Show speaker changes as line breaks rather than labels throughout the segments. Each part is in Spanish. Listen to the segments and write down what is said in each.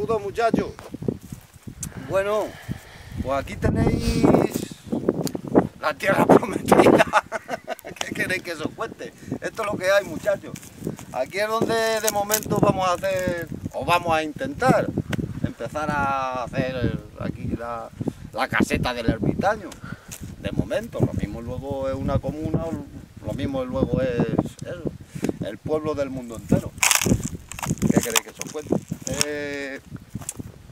Saludos muchachos. Bueno, pues aquí tenéis la tierra prometida. ¿Qué queréis que os cuente? Esto es lo que hay muchachos. Aquí es donde de momento vamos a hacer, o vamos a intentar, empezar a hacer aquí la, caseta del ermitaño. De momento, lo mismo luego es una comuna, lo mismo luego es el pueblo del mundo entero. ¿Qué queréis que os cuente? Eh,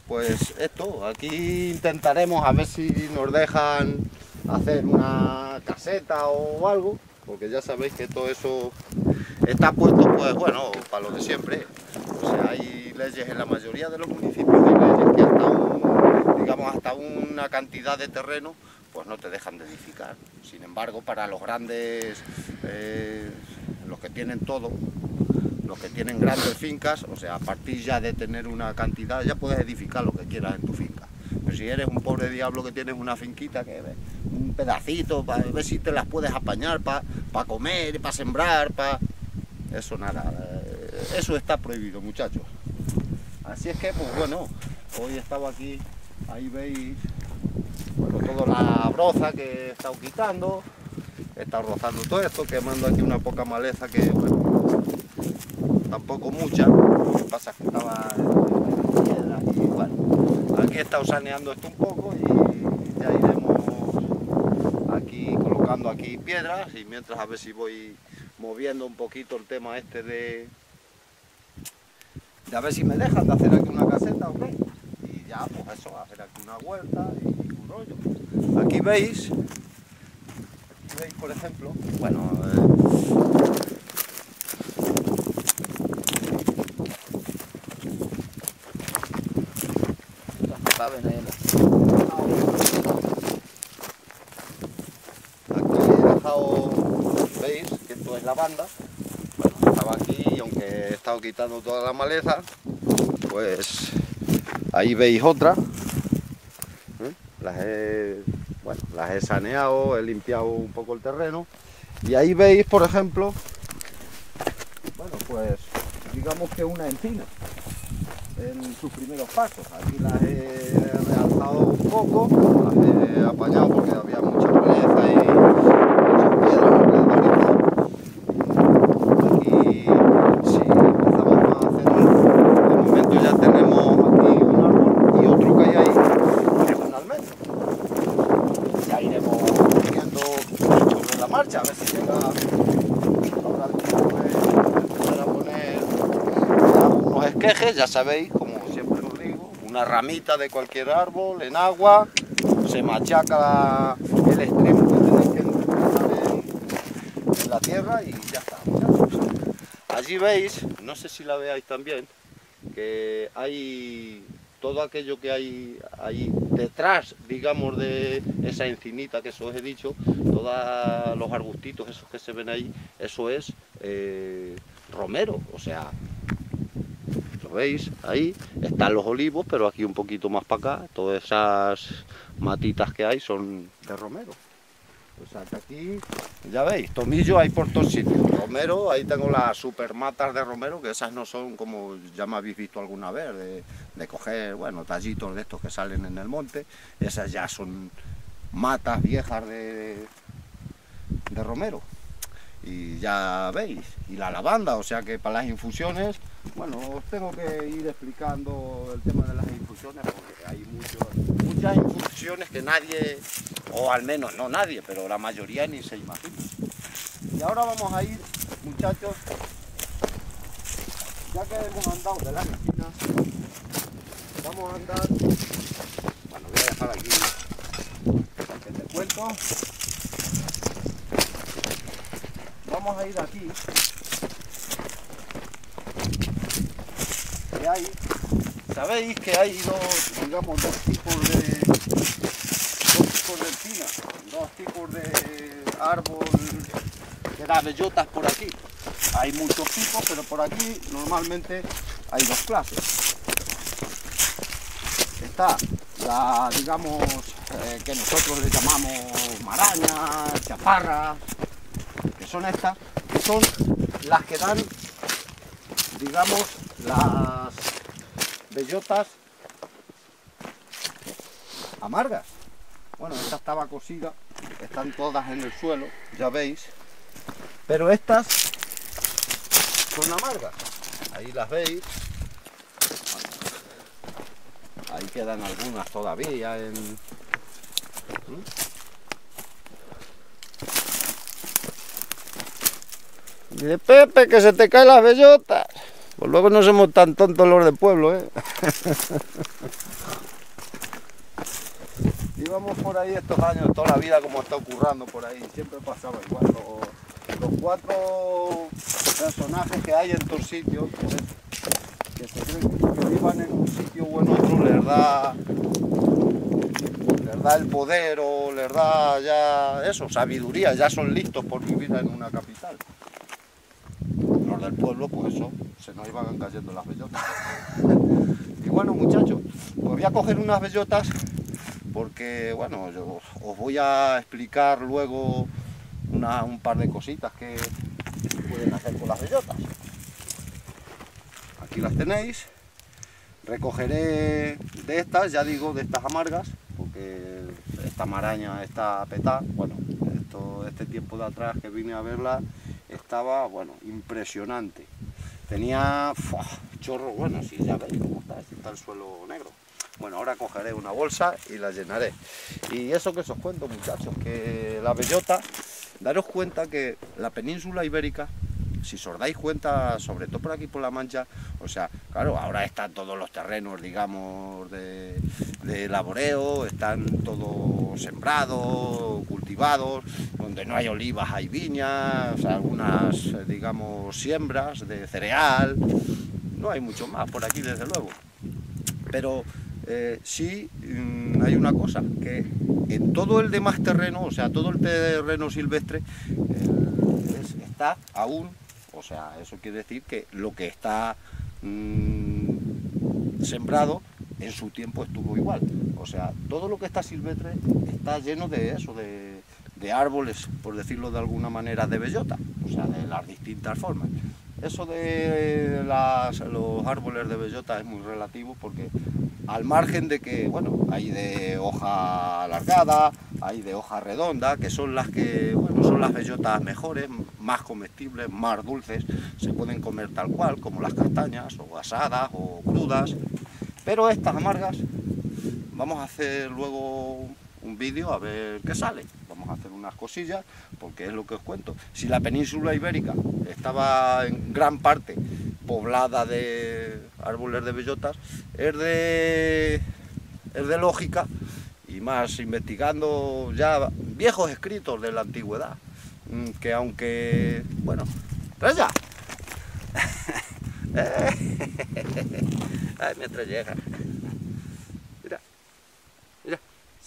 pues esto, aquí intentaremos a ver si nos dejan hacer una caseta o algo, porque ya sabéis que todo eso está puesto, pues bueno, para lo de siempre. O sea, hay leyes en la mayoría de los municipios, hay leyes que hasta, digamos, hasta una cantidad de terreno pues no te dejan de edificar. Sin embargo, para los grandes, eh, los que tienen todo, los que tienen grandes fincas, o sea, a partir ya de tener una cantidad, ya puedes edificar lo que quieras en tu finca. Pero si eres un pobre diablo que tienes una finquita, un pedacito, para ver si te las puedes apañar para comer, para sembrar, para... Eso nada, eh, eso está prohibido, muchachos. Así es que, pues bueno, hoy he estado aquí, ahí veis, bueno, toda la broza que he estado quitando, he estado rozando todo esto, quemando aquí una poca maleza que, bueno, tampoco mucha, lo que pasa que estaba piedra y bueno, aquí he estado saneando esto un poco y ya iremos aquí colocando aquí piedras y mientras a ver si voy moviendo un poquito el tema este de, de a ver si me dejan de hacer aquí una caseta o qué. Y ya pues eso, hacer aquí una huerta y un rollo. Aquí veis aquí veis por ejemplo bueno eh, Aquí he dejado, veis que esto es la banda. Bueno, estaba aquí y aunque he estado quitando toda la maleza, pues ahí veis otra. ¿eh? Las he, bueno, las he saneado, he limpiado un poco el terreno. Y ahí veis, por ejemplo, bueno, pues digamos que una encina en sus primeros pasos. Aquí las he realzado un poco, las he apañado porque había mucha maleza y muchas piedras alrededor. Aquí si empezamos a hacer algo, de momento ya tenemos aquí un árbol y otro que hay ahí, que es un almendro. Ya iremos viendo sobre la marcha, a ver si llega ahora el tiempo de empezar a poner unos esquejes, ya sabéis ramita de cualquier árbol en agua, se machaca el extremo que tenéis que en, en la tierra y ya está. Allí veis, no sé si la veáis también, que hay todo aquello que hay ahí detrás, digamos, de esa encinita que os he dicho, todos los arbustitos esos que se ven ahí, eso es eh, romero, o sea, veis ahí, están los olivos, pero aquí un poquito más para acá, todas esas matitas que hay son de romero. O sea que aquí, ya veis, tomillo hay por todos sitios. Romero, ahí tengo las super matas de romero, que esas no son como ya me habéis visto alguna vez, de, de coger, bueno, tallitos de estos que salen en el monte. Esas ya son matas viejas de, de romero y ya veis, y la lavanda, o sea que para las infusiones, bueno, os tengo que ir explicando el tema de las infusiones porque hay muchas infusiones que nadie, o al menos no nadie, pero la mayoría ni se imagina. Y ahora vamos a ir, muchachos, ya que hemos andado de las esquinas, vamos a andar, bueno, voy a dejar aquí que te vamos a ir aquí. Y hay, sabéis que hay dos, tipos de dos tipos de encina, dos tipos de árbol que da bellotas por aquí. Hay muchos tipos, pero por aquí normalmente hay dos clases. Está la, digamos, eh, que nosotros le llamamos maraña, chaparra, son estas, que son las que dan, digamos, las bellotas amargas. Bueno, esta estaba cosida, están todas en el suelo, ya veis. Pero estas son amargas. Ahí las veis. Ahí quedan algunas todavía en... De Pepe, que se te caen las bellotas. Pues luego no somos tan tontos los del pueblo, ¿eh? Íbamos por ahí estos años, toda la vida como está ocurriendo por ahí, siempre pasaba igual. Los, los cuatro personajes que hay en tus sitios, que se creen que vivan en un sitio o en otro, les da, les da el poder o les da ya eso, sabiduría, ya son listos por vivir en una capital del pueblo, pues eso, se nos iban cayendo las bellotas. y bueno, muchachos, pues voy a coger unas bellotas porque, bueno, yo os voy a explicar luego un par de cositas que, se pueden hacer con las bellotas. Aquí las tenéis. Recogeré de estas, ya digo, de estas amargas, porque esta maraña está petada. Bueno, esto, este tiempo de atrás que vine a verla, estaba, bueno, impresionante. Tenía chorro, bueno, si ya veis cómo está, está el suelo negro. Bueno, ahora cogeré una bolsa y la llenaré. Y eso que os cuento, muchachos, que la bellota, daros cuenta que la península ibérica si os dais cuenta, sobre todo por aquí por La Mancha, o sea, claro, ahora están todos los terrenos, digamos, de, laboreo, están todos sembrados, cultivados, donde no hay olivas hay viñas, algunas, digamos, siembras de cereal, no hay mucho más por aquí desde luego. Pero eh, sí mm, hay una cosa, que en todo el demás terreno, o sea, todo el terreno silvestre, eh, está aún o sea, eso quiere decir que lo que está mm, sembrado en su tiempo estuvo igual. O sea, todo lo que está silvestre está lleno de eso, de, árboles, por decirlo de alguna manera, de bellota, o sea, de las distintas formas. Eso de los árboles de bellota es muy relativo porque al margen de que, bueno, hay de hoja alargada, hay de hoja redonda, que son las que, bueno, son las bellotas mejores, más comestibles, más dulces, se pueden comer tal cual, como las castañas, o asadas, o crudas, pero estas amargas, vamos a hacer luego un vídeo a ver qué sale, hacer unas cosillas, porque es lo que os cuento, si la península ibérica estaba en gran parte poblada de árboles de bellotas, es de, es de lógica y más investigando ya viejos escritos de la antigüedad, mm, que aunque, bueno, pues ya. Ay, mi llega. Mira, mira,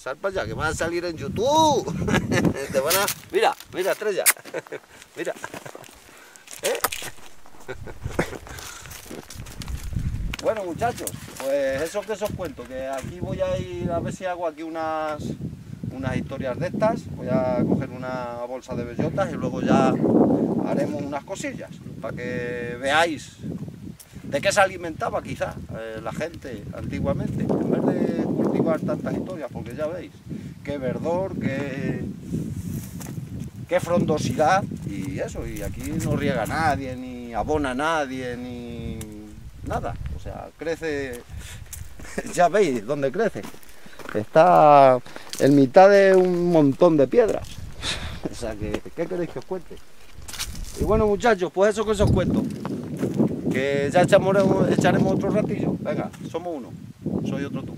sal para allá, que van a salir en YouTube. Te van. Mira, mira, estrella. mira. ¿Eh? Bueno muchachos, pues eso que os cuento, que aquí voy a ir a ver si hago aquí unas, unas historias de estas, voy a coger una bolsa de bellotas y luego ya haremos unas cosillas para que veáis de qué se alimentaba quizá eh, la gente antiguamente, en vez de tantas historias, porque ya veis, qué verdor, qué, qué frondosidad y eso, y aquí no riega nadie, ni abona nadie, ni nada. O sea, crece, ya veis dónde crece. Está en mitad de un montón de piedras. O sea, que, ¿qué queréis que os cuente? Y bueno muchachos, pues eso que os cuento. Que ya echaremos otro ratillo. Venga, somos uno. Soy otro tú.